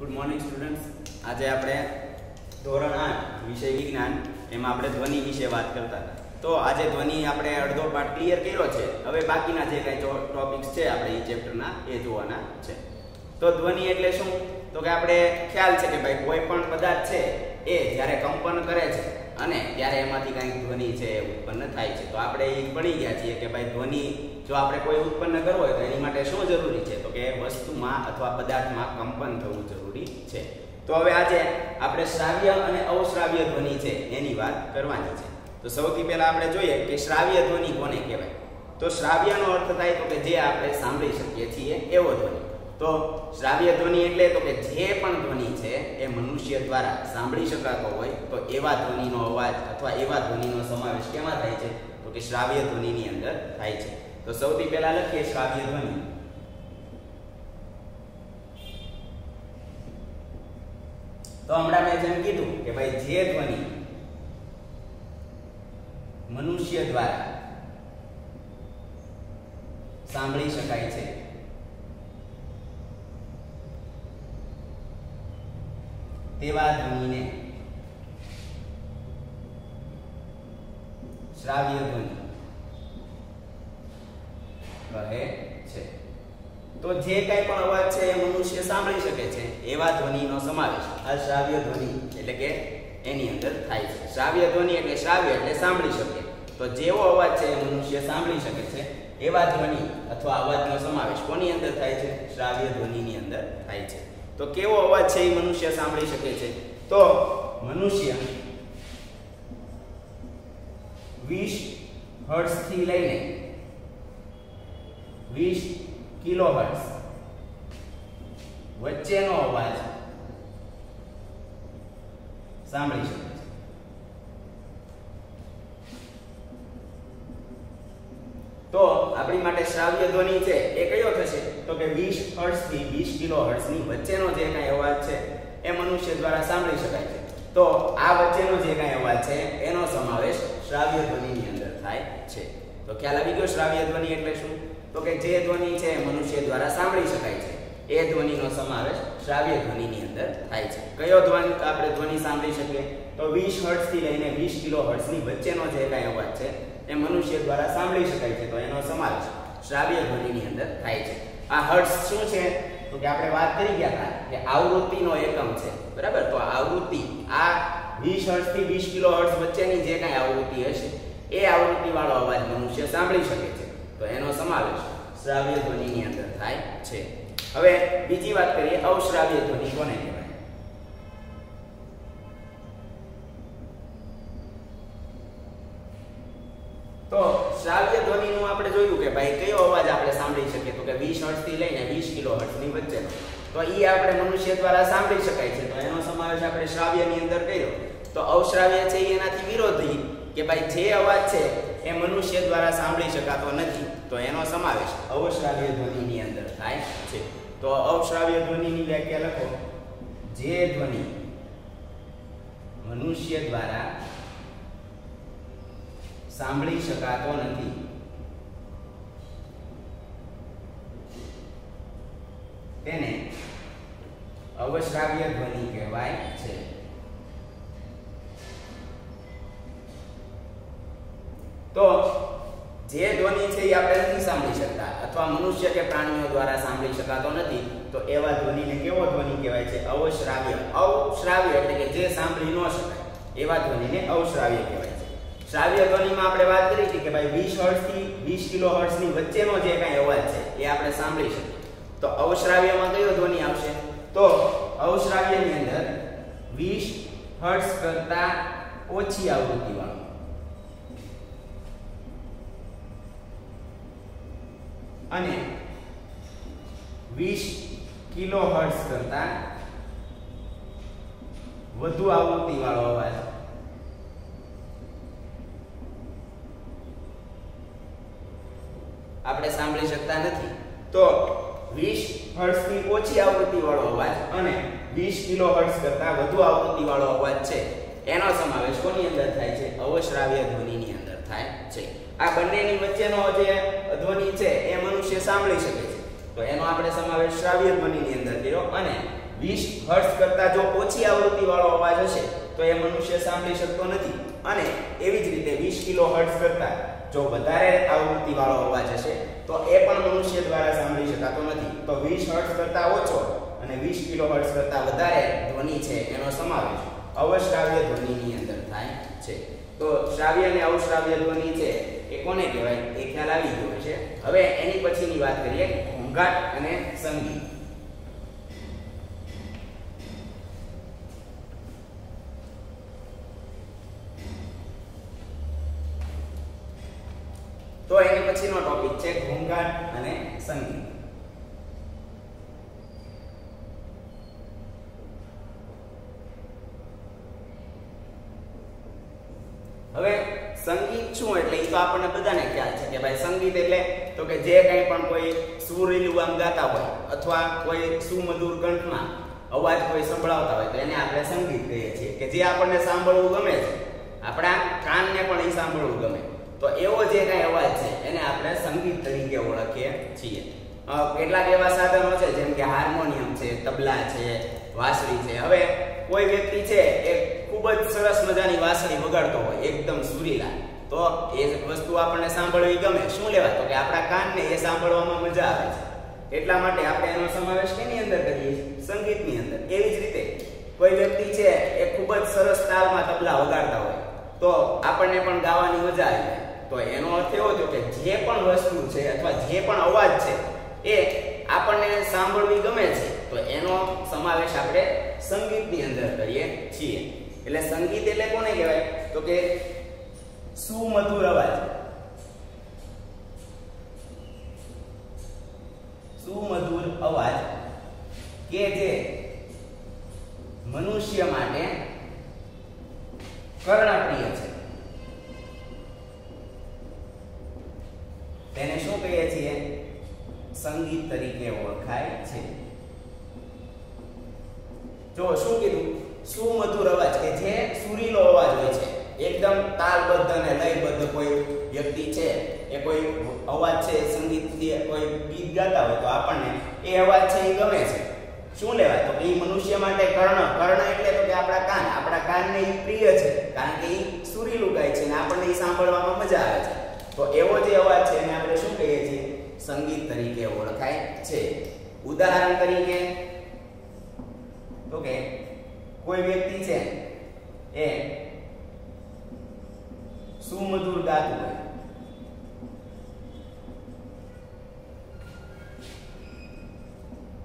Good morning students આજે આપણે ધોરણ આઠ, વિષય વિજ્ઞાન, એમાં આપણે ધ્વનિ વિશે વાત કરતા. તો આજે ધ્વનિ આપણે અડધો પાઠ ક્લિયર કર્યો છે. હવે બાકીના જે કાંઈ ટોપિક્સ છે, આપણે એ ચેપ્ટરના એ જોવાના છે. તો ધ્વનિ એટલે શું? તો કે આપણે ખ્યાલ છે કે ભાઈ કોઈ પણ પદાર્થ છે, એ જ્યારે કંપન કરે છે અને ત્યારે એમાંથી કંઈક ધ્વનિ છે એ ઉત્પન્ન થાય છે. તો આપણે એ ભણી ગયા છીએ કે ભાઈ ધ્વનિ જો આપણે કોઈ ઉત્પન્ન કરવો હોય તો એની માટે શું જરૂરી છે? તો કે વસ્તુમાં અથવા પદાર્થમાં કંપન થવું જરૂરી છે. તો હવે આજે આપણે શ્રાવ્ય અને અવશ્રાવ્ય ધ્વનિ છે એની વાત કરવાની છે. તો સૌથી પહેલા આપણે જોઈએ કે શ્રાવ્ય ધ્વનિ કોને કહેવાય? તો શ્રાવ્યનો અર્થ થાય તો કે જે આપણે સાંભળી શકીએ છીએ એવો ધ્વનિ. તો શ્રાવ્ય ધ્વનિ એટલે તો કે જે પણ ધ્વનિ છે, એ મનુષ્ય દ્વારા સાંભળી શકાતો હોય, તો એવા ધ્વનિનો અવાજ અથવા એવા ધ્વનિનો સમાવેશ કેમાં થાય છે? તો કે શ્રાવ્ય ધ્વનિની અંદર થાય છે. તો સૌથી પહેલા લખીએ શ્રાવ્ય ધ્વનિ. તો હમણાં મેં જેમ કીધું કે ભાઈ જે ધ્વનિ મનુષ્ય દ્વારા સાંભળી શકાય છે તેવા ધ્વનિને શ્રાવ્ય ધ્વનિ કહે છે. તો જે કંઈ પણ અવાજ છે એ મનુષ્ય સાંભળી શકે છે. એવા ધ્વનિનો સમાવેશ આ શ્રાવ્ય ધ્વનિ એટલે કે એની અંદર થાય છે. શ્રાવ્ય ધ્વનિ એટલે શ્રાવ્ય એટલે સાંભળી શકે. તો જેવો અવાજ છે એ મનુષ્ય સાંભળી શકે છે. એવા ધ્વનિ અથવા અવાજનો સમાવેશ કોની અંદર થાય છે? શ્રાવ્ય ધ્વનિની અંદર થાય છે. તો કેવો અવાજ છે એ મનુષ્ય સાંભળી શકે છે? તો મનુષ્ય 20 હર્ટ્ઝથી લઈને 20 કિલોહર્ટ્ઝ વચ્ચેનો અવાજ સાંભળી શકે છે તો આપણી માટે શ્રાવ્ય ધ્વનિ છે, એ કયો થશે? તો કે 20 હર્ટ્ઝથી 20 કિલોહર્ટ્ઝની વચ્ચેનો જે કાંઈ અવાજ છે, એ મનુષ્ય દ્વારા સાંભળી શકાય છે. તો આ વચ્ચેનો જે કાંઈ અવાજ છે, એનો સમાવેશ શ્રાવ્ય ધ્વનિની અંદર થાય છે. તો ખ્યાલ આવી ગયો શ્રાવ્ય ધ્વનિ એટલે શું? તો કે જે ધ્વનિ છે મનુષ્ય દ્વારા સાંભળી શકાય છે. એ ધ્વનિનો સમાવેશ શ્રાવ્ય ધ્વનિની અંદર થાય છે. કયો ધ્વનિ આપણે ધ્વનિ સાંભળી શકીએ? તો 20 હર્ટ્ઝથી લઈને 20 કિલો હર્ટ્ઝની વચ્ચેનો જે કાંઈ અવાજ છે એ મનુષ્ય દ્વારા સાંભળી શકાય છે, તો એનો સમાવેશ શ્રાવ્ય ધ્વનિની અંદર થાય છે. આ હર્ટ્સ શું છે? તો કે આપણે વાત કરી ગયા હતા કે આવૃત્તિનો એકમ છે, બરાબર? તો આવૃત્તિ, આ 20 હર્ટ્ઝથી 20 કિલો હર્ટ્ઝ વચ્ચેની જે કાંઈ આવૃત્તિ હશે, એ આવૃત્તિ વાળો અવાજ મનુષ્ય સાંભળી શકે છે. તો એનો સમાવેશ શ્રાવ્ય ધ્વનિની અંદર થાય છે. હવે બીજી વાત કરીએ અવશ્રાવ્ય ધ્વનિ કોને કહેવાય તો શ્રાવ્ય ધ્વનિનું આપણે જોયું કે ભાઈ કયો અવાજ આપણે સાંભળી શકીએ તો કે 20 હર્ટ્ઝથી લઈને 20 કિલો હર્ટ્ઝની વચ્ચેનો. તો એ આપણે મનુષ્ય દ્વારા સાંભળી શકાય છે. તો એનો સમાવેશ આપણે શ્રાવ્યની અંદર કર્યો. તો અવશ્રાવ્ય છે એનાથી વિરોધી કે ભાઈ જે અવાજ છે એ મનુષ્ય દ્વારા સાંભળી શકાતો નથી. તો એનો સમાવેશ અવશ્રાવ્ય ધ્વનિની અંદર થાય છે. તો અવશ્રાવ્ય ધ્વનિની વ્યાખ્યા લખો. જે ધ્વનિ મનુષ્ય દ્વારા સાંભળી શકાતો નથી. તેને અવશ્રાવ્ય ધ્વનિ કહેવાય છે. તો જે ધ્વનિ છે એ આપણે નથી સાંભળી શકતા અથવા મનુષ્ય કે પ્રાણીઓ દ્વારા સાંભળી શકાતો નથી, તો એવા ધ્વનિને કેવો ધ્વનિ કહેવાય છે? અવશ્રાવ્ય. અવશ્રાવ્ય એટલે કે જે સાંભળી ન શકાય, એવા ધ્વનિને અવશ્રાવ્ય કહેવાય છે. શ્રાવ્ય ધ્વનિમાં આપણે વાત કરી હતી કે ભાઈ 20 હર્ટ્ઝથી 20 કિલો હર્ટ્ઝની વચ્ચેનો જે કાંઈ અવાજ છે, એ આપણે સાંભળી શકીએ. તો અવશ્રાવ્યમાં કયો ધ્વનિ આવશે? તો અવશ્રાવ્યની અંદર 20 હર્ટ્ઝ કરતા ઓછી આવૃત્તિ વાળો. અને 20 કિલો હર્ટ્ઝ કરતા વધુ આવૃત્તિ વાળો અવાજ. આપણે સાંભળી શકતા નથી. તો 20 હર્ટ્ઝથી ઓછી આવૃત્તિ વાળો અવાજ અને 20 કિલો હર્ટ્ઝ કરતા વધુ આવૃત્તિ વાળો અવાજ છે. એનો સમાવેશ કોની અંદર થાય છે? અવશ્રાવ્ય ધ્વનિની અંદર થાય છે. આ બંનેની વચ્ચેનો જે ધ્વનિ છે એ મનુષ્ય સાંભળી શકે છે. તો એનો આપણે સમાવેશ શ્રાવ્ય ધ્વનિની અંદર કર્યો અને 20 હર્ટ્ઝ કરતા જો ઓછી આવૃત્તિ વાળો અવાજ હશે તો એ મનુષ્ય સાંભળી શકતો નથી. અને એવી જ રીતે 20 કિલો હર્ટ્ઝ કરતા જો વધારે આવૃત્તિ વાળો અવાજ હશે, તો એ પણ મનુષ્ય દ્વારા સાંભળી શકાતો નથી. તો 20 હર્ટ્ઝ કરતા ઓછો અને 20 કિલો હર્ટ્ઝ કરતા વધારે ધ્વનિ છે, એનો સમાવેશ અવશ્રાવ્ય ધ્વનિની અંદર થાય છે. તો શ્રાવ્ય અને અવશ્રાવ્ય ધ્વનિ છે, એ કોને કહેવાય? એ ખ્યાલ આવી ગયો છે હવે એની પછીની વાત કરીએ, ઘોંઘાટ અને સંગીત તો એની પછીનો ટોપિક છે ઘોંઘાટ અને સંગીત. હવે સંગીત શું એટલે એ તો આપણને બધાને ખ્યાલ છે કે ભાઈ સંગીત એટલે તો કે જે કંઈ પણ કોઈ સુરીલું આમ ગાતા હોય અથવા કોઈ સુમધુર કંઠમાં અવાજ કોઈ સંભળાવતા હોય તો એને આપણે સંગીત કહીએ છીએ કે જે આપણને સાંભળવું ગમે છે. આપણા કાનને પણ એ સાંભળવું ગમે. તો એવો જે કાંઈ અવાજ છે એને આપણે છીએ. કેટલાક એવા સાધનો છે, જેમ કે હાર્મોનિયમ છે, તબલા છે, વાંસળી છે. હવે કોઈ વ્યક્તિ છે, એ ખૂબ જ સરસ મજાની વાંસળી વગાડતો હોય, એકદમ સુરીલા. તો એ વસ્તુ આપણને સાંભળવી ગમે. શું લેવા? તો કે આપણા કાનને એ સાંભળવામાં મજા આવે છે. એટલા માટે આપણે એનો સમાવેશ કેની અંદર કરીએ? સંગીતની અંદર. એવી જ રીતે કોઈ વ્યક્તિ છે, એ ખૂબ જ સરસ તાલમાં તબલા વગાડતા હોય, તો આપણને પણ ગાવાની મજા આવી જાય. તો એનો અર્થ એવો થયો કે જે પણ વસ્તુ છે અથવા જે પણ અવાજ છે, એ આપણને સાંભળવી ગમે છે, તો એનો સમાવેશ આપણે સંગીતની અંદર કરીએ છીએ. એટલે સંગીત એટલે કોને કહેવાય? તો કે સુમધુર અવાજ. સુમધુર અવાજ કે જે મનુષ્ય માટે કર્ણપ્રિય છે. તેને શું કહીએ છીએ? સંગીત તરીકે ઓળખાય છે. જો શું કીધું? સુમધુર અવાજ કે જે સુરીલો અવાજ હોય છે. એકદમ તાલબદ્ધ અને લયબદ્ધ કોઈ વ્યક્તિ છે, એ કોઈ અવાજ છે સંગીતથી કોઈ ગીત ગાતા હોય તો આપણને એ અવાજ છે એ ગમે છે. શું લેવાય? તો એ મનુષ્ય માટે કર્ણ કર્ણ એટલે તો કે આપણા કાન. આપણા કાનને એ પ્રિય છે, કારણ કે એ સુરીલું ગાય છે અને આપણને એ સાંભળવામાં મજા આવે છે. તો એવો જે અવાજ છે એને આપણે શું કહીએ છીએ? સંગીત તરીકે ઓળખાય છે. ઉદાહરણ તરીકે તો કે કોઈ વ્યક્તિ છે, એ સુમધુર ગાતું હોય.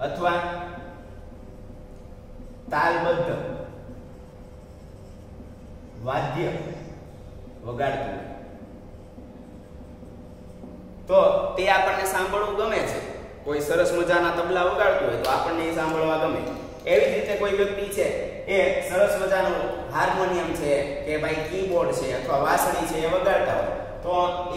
અથવા તાલબદ્ધ વાદ્ય વગાડતું તો તે આપણને સાંભળવું ગમે છે. કોઈ સરસ મજાના તબલા વગાડતું હોય તો આપણને એ સાંભળવા ગમે. એવી જ રીતે કોઈ વ્યક્તિ છે એ સરસ મજાનું હાર્મોનિયમ છે કે ભાઈ કીબોર્ડ છે અથવા વાસણી છે એ વગાડતા હોય, તો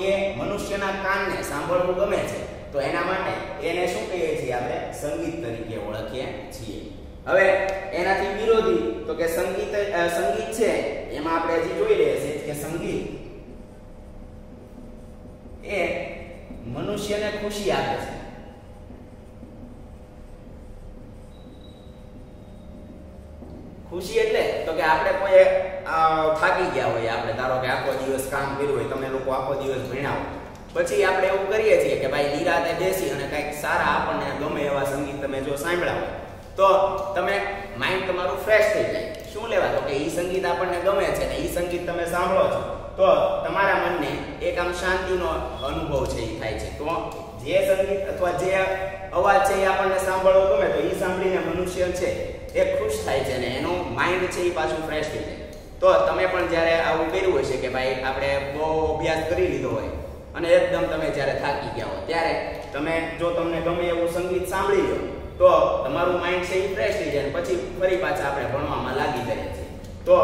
એ મનુષ્યના કાનને સાંભળવું ગમે છે. તો એના માટે એને શું કહીએ છીએ આપણે? સંગીત તરીકે ઓળખીએ છીએ. હવે એનાથી વિરોધી તો કે સંગીત સંગીત છે, એમાં આપણે હજી જોઈ રહ્યા છીએ કે સંગીત એ મનુષ્યને ખુશી આપે છે. ખુશી એટલે તો કે આપણે કોઈ થાકી ગયા હોય આપણે. ધારો કે આખો દિવસ કામ કર્યું હોય, તમે લોકો આખો દિવસ ભણ્યા પછી આપણે એવું કરીએ છીએ કે ભાઈ નિરાતે બેસી અને કંઈક સારા આપણને ગમે એવા સંગીત તમે જો સાંભળ્યા હોય, તો તમે માઇન્ડ તમારું ફ્રેશ થઈ જાય. શું લેવા? તો કે એ સંગીત આપણને ગમે છે ને ઈ સંગીત તમે સાંભળો છો. તો તમારા મનને એક આમ શાંતિનો અનુભવ છે એ થાય છે. તો જે સંગીત અથવા જે અવાજ છે એ આપણને સાંભળવો ગમે તો એ સાંભળીને મનુષ્ય છે એ ખુશ થાય છે ને એનું માઇન્ડ છે એ પાછું ફ્રેશ થઈ જાય. તો તમે પણ જ્યારે આવું કર્યું હશે કે ભાઈ આપણે બહુ અભ્યાસ કરી લીધો હોય અને એકદમ તમે જ્યારે થાકી ગયા હો ત્યારે તમે જો તમને ગમે એવું સંગીત સાંભળી લો, તો તમારું માઇન્ડ છે એ ફ્રેશ થઈ જાય પછી ફરી પાછા આપણે ભણવામાં લાગી જઈએ છીએ તો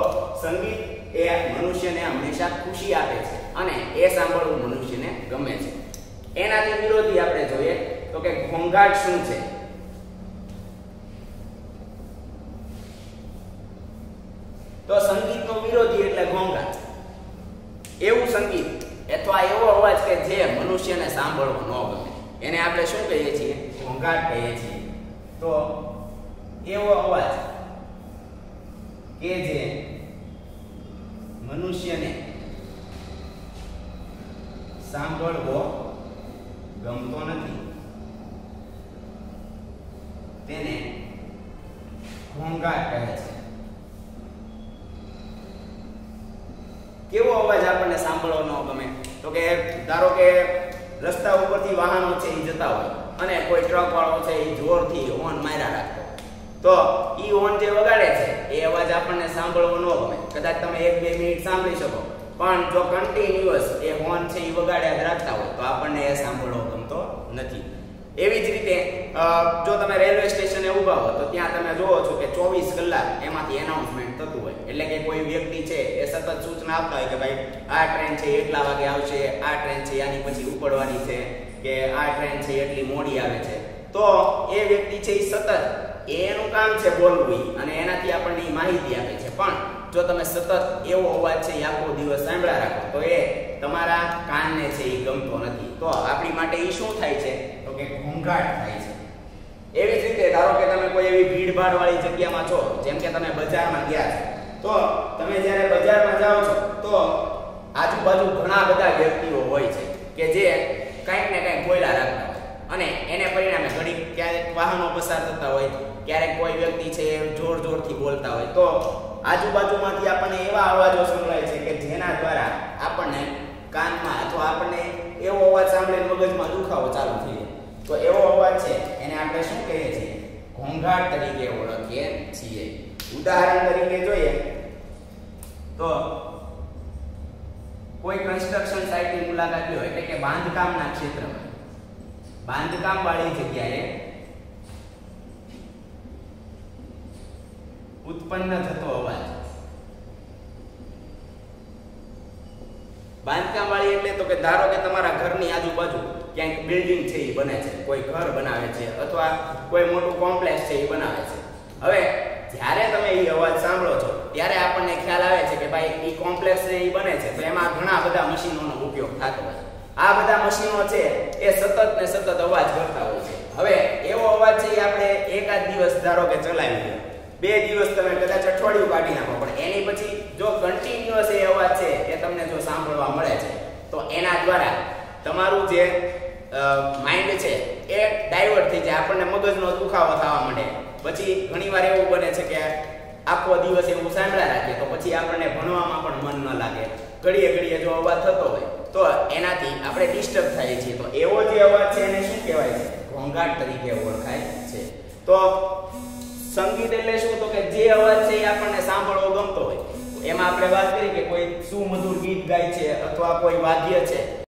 સંગીત એ મનુષ્યને હંમેશા ખુશી આપે છે અને એ સાંભળવું મનુષ્યને ગમે છે. એનાથી વિરોધી આપણે જોઈએ તો કે ઘોંઘાટ શું છે? તો સંગીતનો વિરોધી એટલે ઘોંઘાટ. એવું સંગીત અથવા એવો અવાજ કે જે મનુષ્યને સાંભળવો ન ગમે. એને આપણે શું કહીએ છીએ? ઘોંઘાટ કહીએ છીએ. તો એવો અવાજ કે જે મનુષ્યને. સાંભળવો ગમતો નથી. તેને ઘોંઘાટ કહે છે. કેવો અવાજ આપણને સાંભળવો ન ગમે? તો કે ધારો કે રસ્તા ઉપરથી વાહનો છે એ જતા હોય. અને કોઈ ટ્રક વાળો છે એ જોરથી હોર્ન માર્યા રાખતો. તો એ હોર્ન જે વગાડે છે, એ અવાજ આપણને સાંભળવો ન ગમે. કદાચ તમે એક બે મિનિટ સાંભળી શકો. પણ જો કન્ટિન્યુઅસ એ હોર્ન છે એ વગાડ્યા જ રાખતા હોય, તો આપણને એ સાંભળવો ગમતો નથી. એવી જ રીતે જો તમે રેલવે સ્ટેશને ઊભા હો, તો ત્યાં તમે જોવો છો કે ચોવીસ કલાક એમાંથી એનાઉન્સમેન્ટ થતું હોય. એટલે કે કોઈ વ્યક્તિ છે એ સતત સૂચના આપતા હોય કે ભાઈ, આ ટ્રેન છે એટલા વાગે આવશે, આ ટ્રેન છે આની પછી ઉપડવાની છે, કે આ ટ્રેન છે એટલી મોડી આવે છે. તો એ વ્યક્તિ છે એ સતત એનું કામ છે બોલવું અને એનાથી આપણને એ માહિતી આપે છે. પણ જો તમે સતત એવો અવાજ છે આખો દિવસ સાંભળ્યા રાખો, તો એ તમારા કાનને છે એ ગમતો નથી. તો આપણી માટે એ શું થાય છે? તો કે ઘોંઘાટ થાય છે. એવી જ રીતે ધારો કે તમે કોઈ એવી ભીડભાડ વાળી જગ્યામાં છો, જેમ કે તમે બજારમાં ગયા છો, તો તમે જ્યારે બજારમાં જાઓ છો, તો આજુબાજુ ઘણા બધા વ્યક્તિઓ હોય છે, કે જે કંઈક ને કંઈક કોયલા રાખતા હોય. અને એને પરિણામે ઘડી ક્યારેક વાહનો પસાર થતા હોય, ક્યારેક કોઈ વ્યક્તિ છે જોર જોરથી બોલતા હોય. તો આજુબાજુમાંથી આપણને એવા અવાજો સંભળાય છે કે જેના દ્વારા આપણને કાનમાં અથવા આપણને એવો અવાજ સાંભળીને મગજમાં દુખાવો ચાલુ થઈ તો એવો અવાજ છે, એને આપણે શું કહીએ છીએ? ઘોંઘાટ તરીકે ઓળખીએ છીએ. ઉદાહરણ તરીકે જોઈએ, તો કોઈ કન્સ્ટ્રક્શન સાઇટની મુલાકાત લ્યો એટલે કે બાંધકામના ક્ષેત્રમાં. બાંધકામ વાળી જગ્યાએ ઉત્પન્ન થતો અવાજ. બાંધકામ વાળી એટલે તો કે ધારો કે તમારા ઘરની આજુબાજુ ક્યાંક બિલ્ડિંગ છે એ બને છે, કોઈ ઘર બનાવે છે અથવા કોઈ મોટું કોમ્પ્લેક્સ છે એ બનાવે છે. હવે જ્યારે તમે એ અવાજ સાંભળો છો, ત્યારે આપણને ખ્યાલ આવે છે કે ભાઈ એ કોમ્પ્લેક્સ છે એ બને છે. તો એમાં ઘણા બધા મશીનોનો ઉપયોગ થતો હોય. આ બધા મશીનો છે એ સતત ને સતત અવાજ કરતા હોય છે. હવે એવો અવાજ છે એ આપણે એકાદ દિવસ ધારો કે ચલાવી બે દિવસ તમે કદાચ અઠવાડિયું કાઢી નાખો. પણ એની પછી જો કન્ટિન્યુઅસ એ અવાજ છે એ તમને જો સાંભળવા મળે છે, તો એના દ્વારા તમારું જે માઇન્ડ છે એ ડાયવર્ટ થઈ જાય. આપણને મગજનો દુખાવો થવા માંડે. પછી ઘણીવાર એવું બને છે કે આખો દિવસ એવું સાંભળ્યા રાખીએ તો પછી આપણને ભણવામાં પણ મન ન લાગે. ઘડીએ ઘડીએ જો અવાજ થતો હોય, તો એનાથી આપણે ડિસ્ટર્બ થઈએ છીએ. તો એવો જે અવાજ છે એને શું કહેવાય છે? ઘોંઘાટ તરીકે ઓળખાય છે. તો સંગીત એટલે શું? તો કે જે અવાજ છે એ આપણને સાંભળવો ગમતો હોય. એમાં આપણે વાત કરી કે કોઈ સુમધુર ગીત ગાય છે અથવા કોઈ વાદ્ય છે.